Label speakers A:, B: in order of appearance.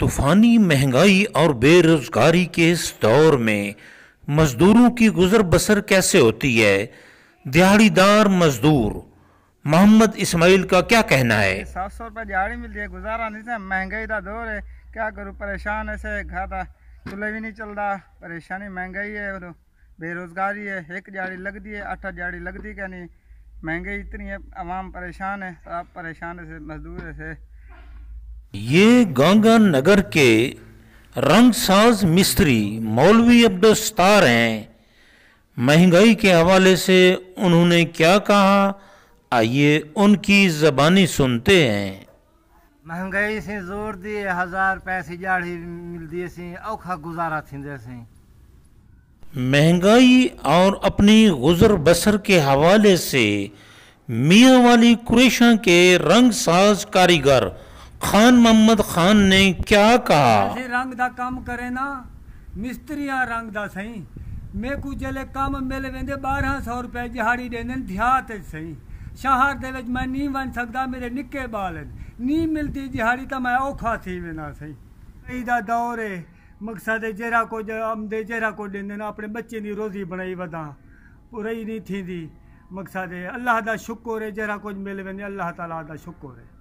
A: तूफानी, महँगाई और बेरोजगारी के इस दौर में मजदूरों की गुजर बसर कैसे होती है? दिहाड़ीदार मजदूर, मोहम्मद इस्माइल का क्या कहना है?
B: सात सौ रुपये दिहाड़ी मिलती है, गुजारा नहीं था, महँगाई का दौर है। क्या करूँ, परेशान ऐसे घर चूल्हे भी नहीं चलता परेशानी महँगाई है बेरोजगारी है। एक दिहाड़ी लगती है अठ दिहाड़ी लगती क्या नहीं? महँगाई इतनी है, आवाम परेशान है, आप परेशान ऐसे मजदूर है
A: ये गंगा नगर के रंगसाज मिस्त्री मौलवी अब्दुस्तार हैं। महँगाई के हवाले से उन्होंने क्या कहा? आइए उनकी जबानी सुनते हैं।
C: महँगाई से ज़ोर दिए हज़ार पैसे जाड़ी मिलती सी औखा गुजारा थींदे सी।
A: महँगाई और अपनी गुजर बसर के हवाले से मियाँ वाली कुरेशा के रंगसाज कारीगर खान मोहम्मद खान ने क्या कहा?
D: रंग दा काम करे ना, मिस्त्रियाँ रंग दा सही। मैं कुछ जले काम मिल वेंदे 1200 रुपए दिहाड़ी देंदे देहात सही। शहर दे मैं नहीं बन सकदा, मेरे निक्के बाल नहीं मिलती दिहाड़ी तो मैं औखा थी वेना सही। दा दौर है मकसद जरा को आमदे जरा को देंदे अपने बच्चे की रोजी बनाई बदा पूरी नहीं थी मकसद अल्लाह का शुक्र है जरा कुछ मिल वे अल्लाह ताला दा शुक्र है